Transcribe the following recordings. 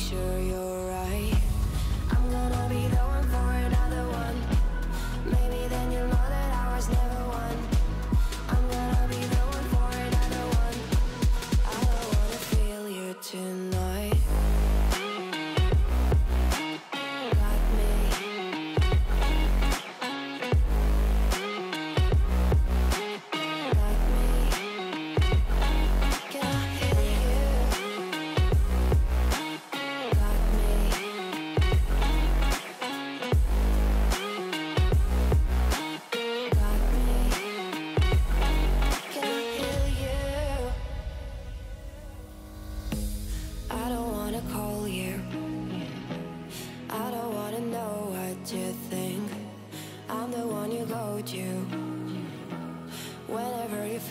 sure you're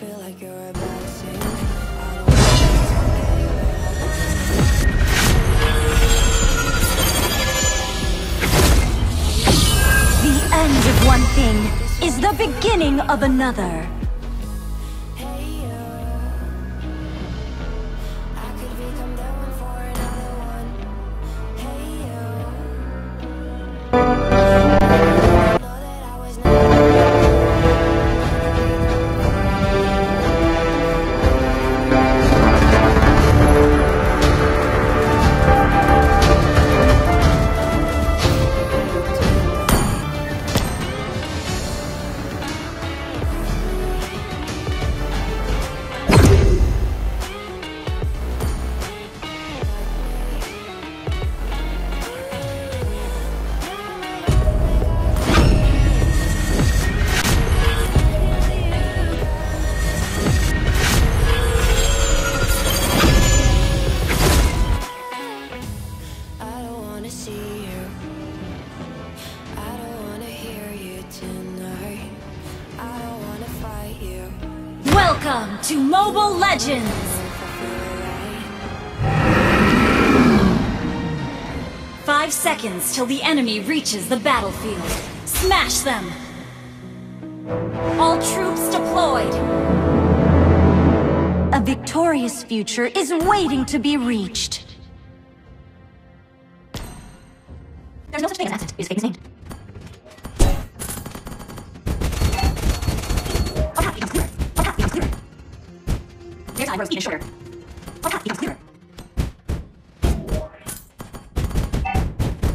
feel like you're end of one thing is the beginning of another. Welcome to Mobile Legends! Five seconds till the enemy reaches the battlefield. Smash them! All troops deployed! A victorious future is waiting to be reached. There's no such thing as. It is fake. Time grows even shorter. Becomes clearer.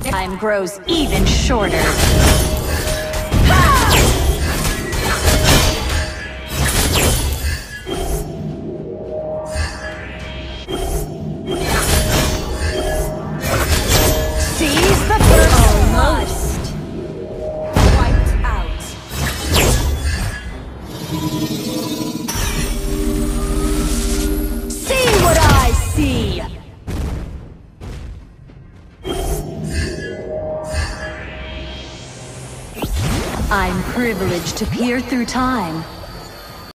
Time grows even shorter. Almost. Wiped out. I'm privileged to peer through time